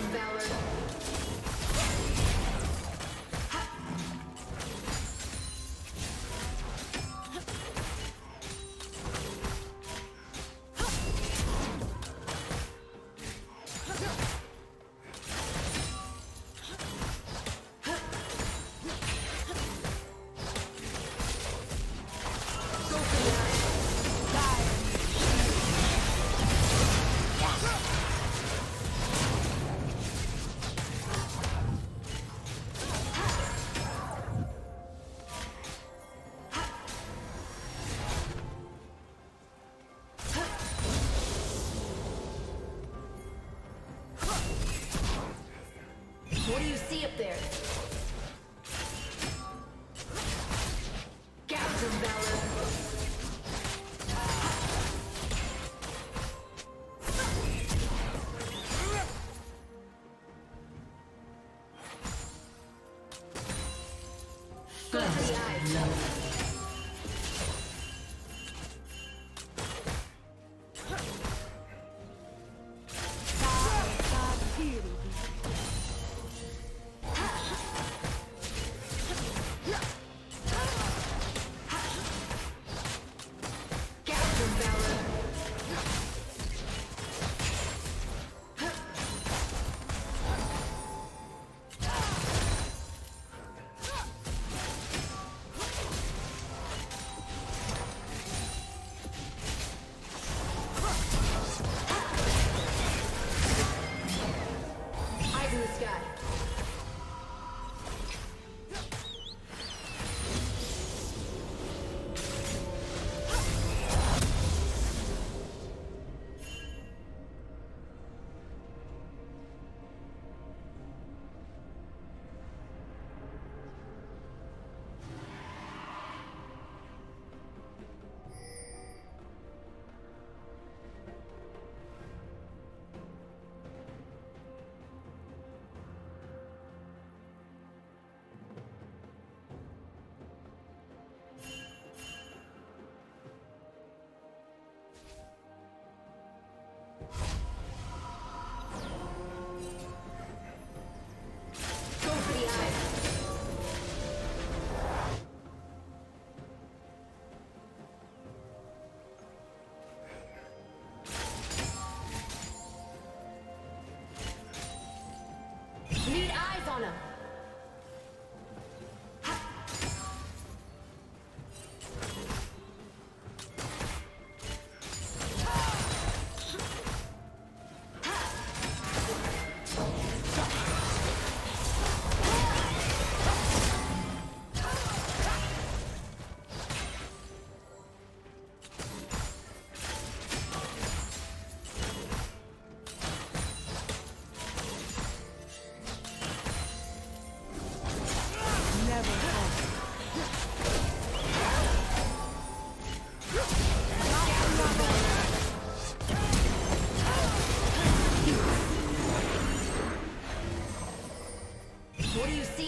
Phantom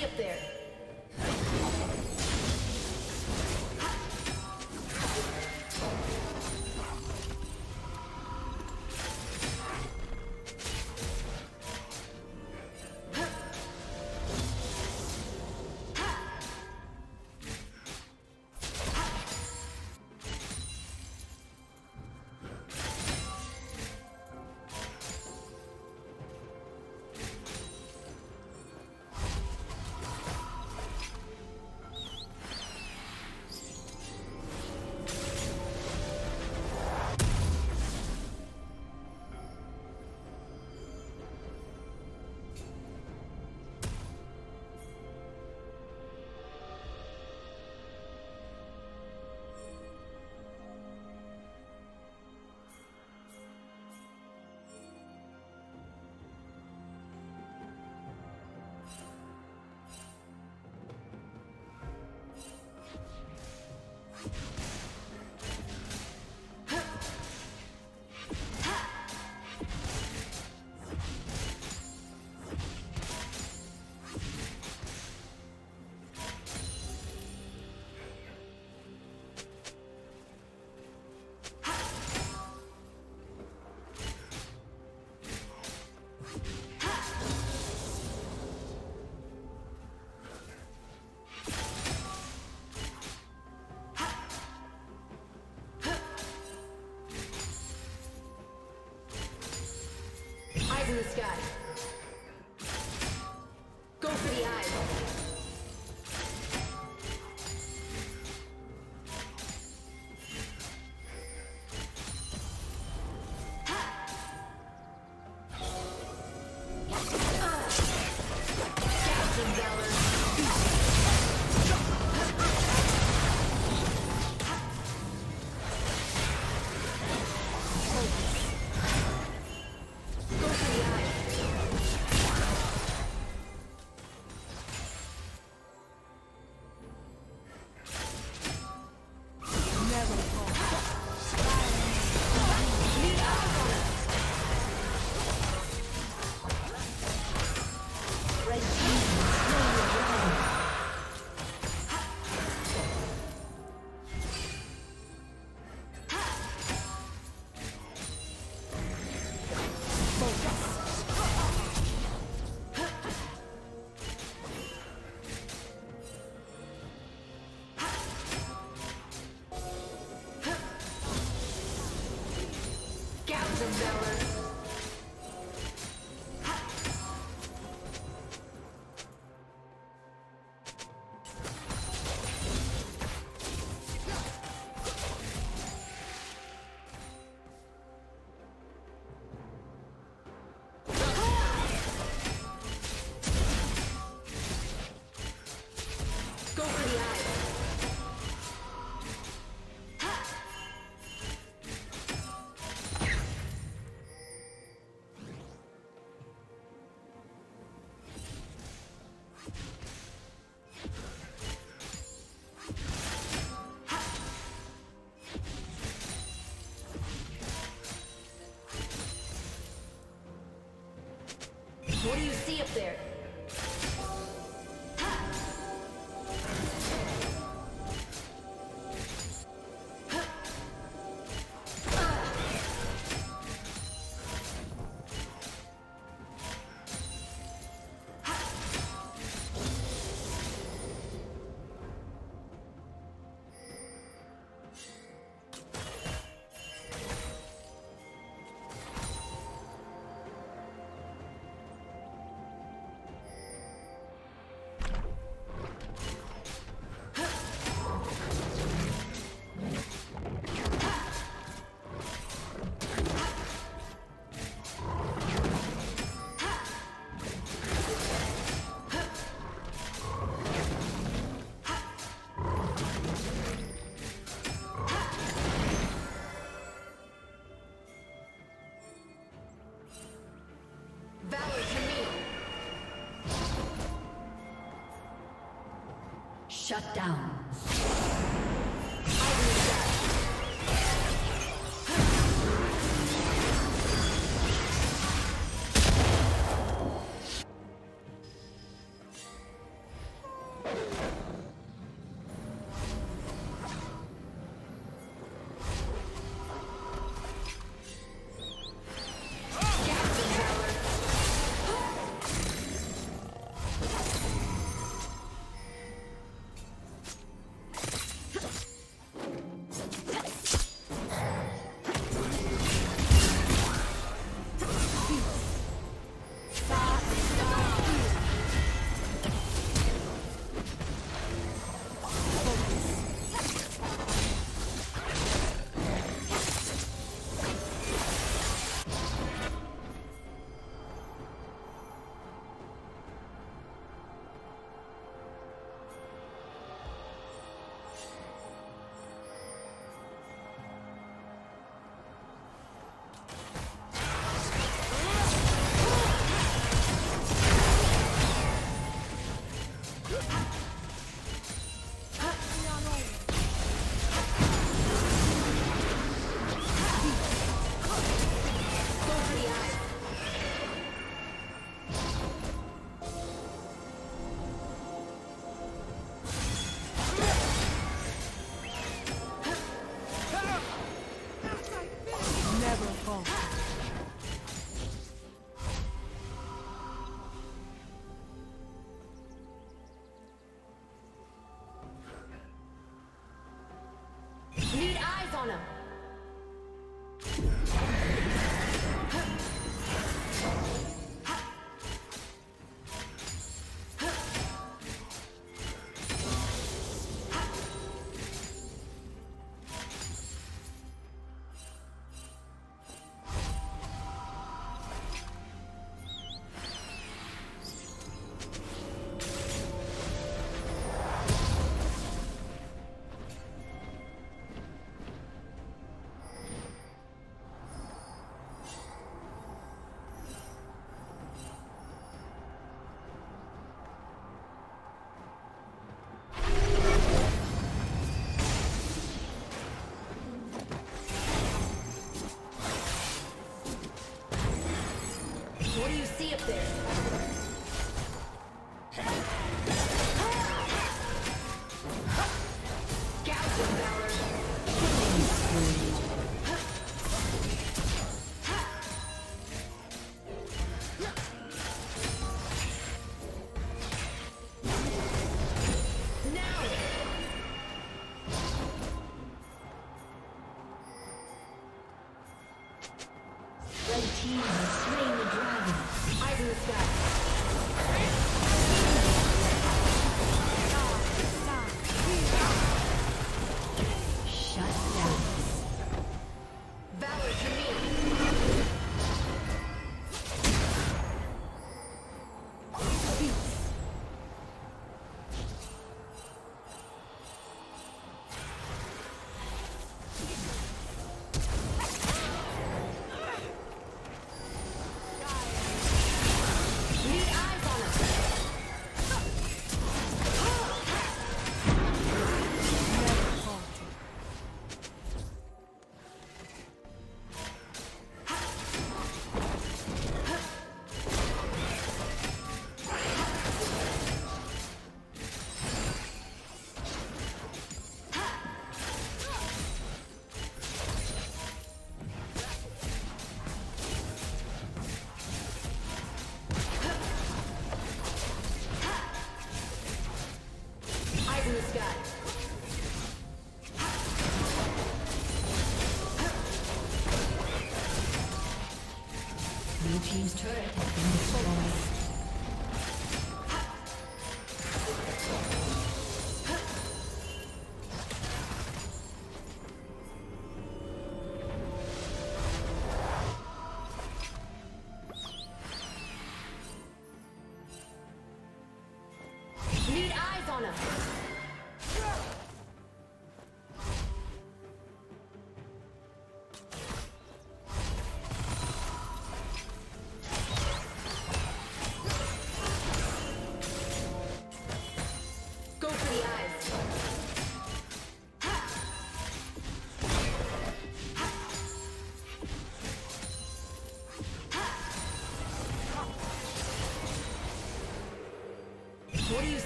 up there? The sky. Captain Shut down. Thank you.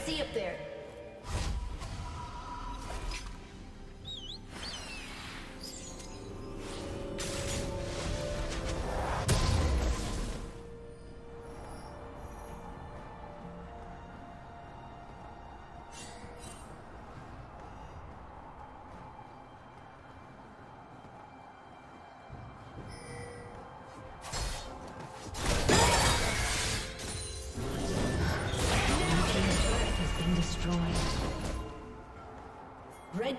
see up there.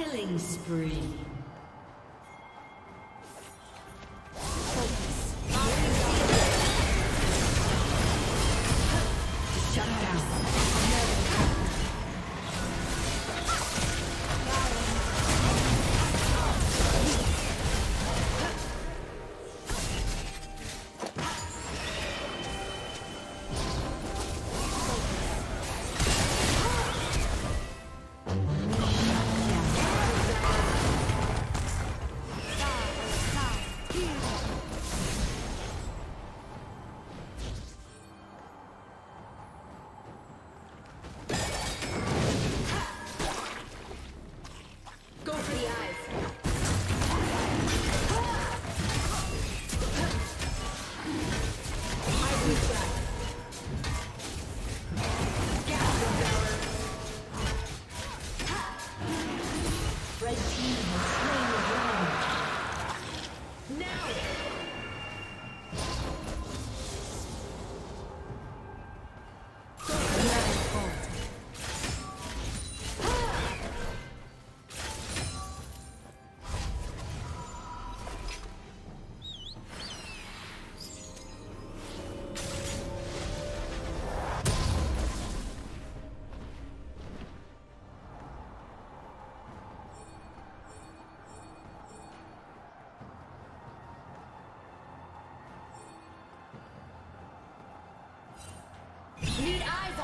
Killing spree.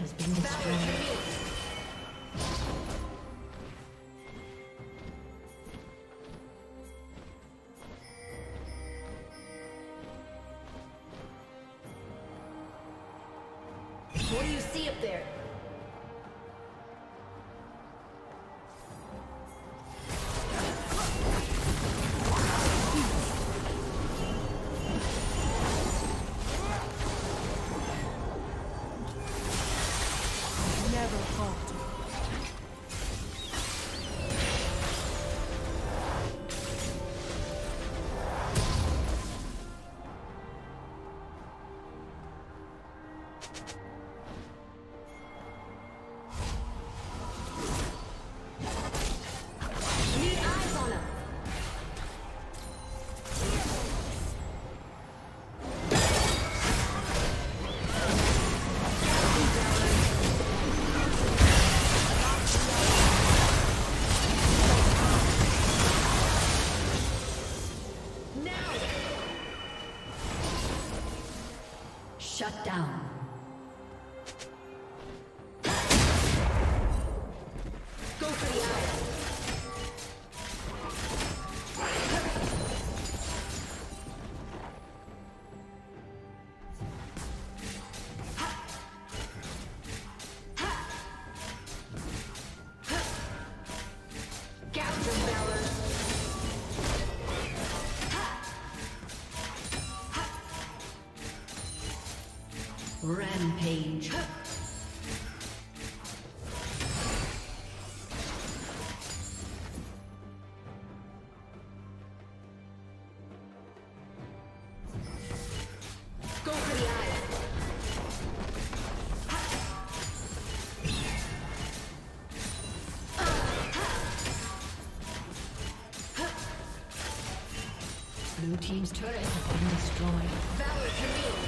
has been destroyed. down. team's turret has been destroyed. Valor to Camille.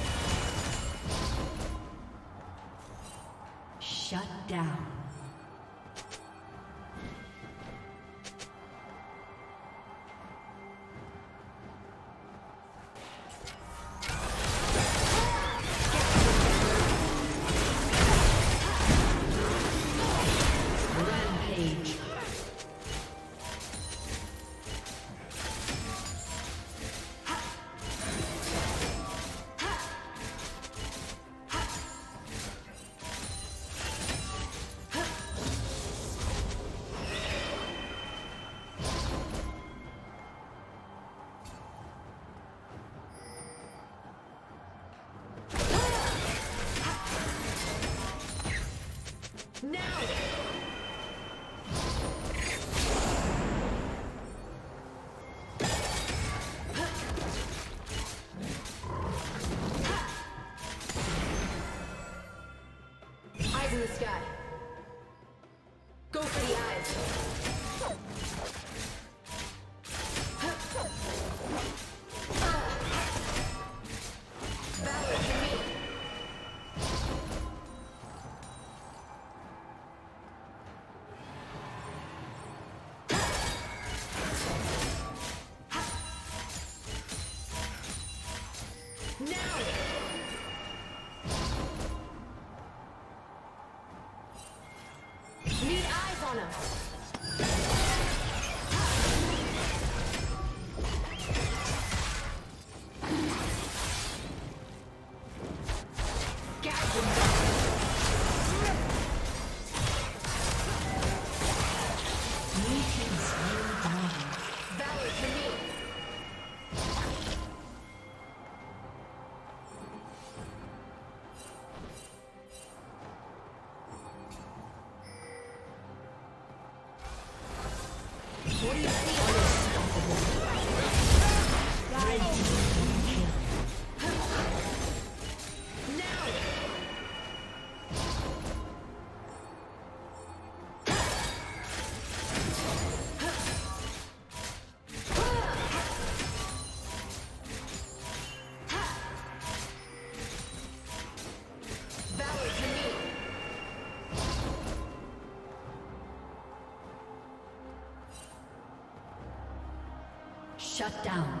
Shut down.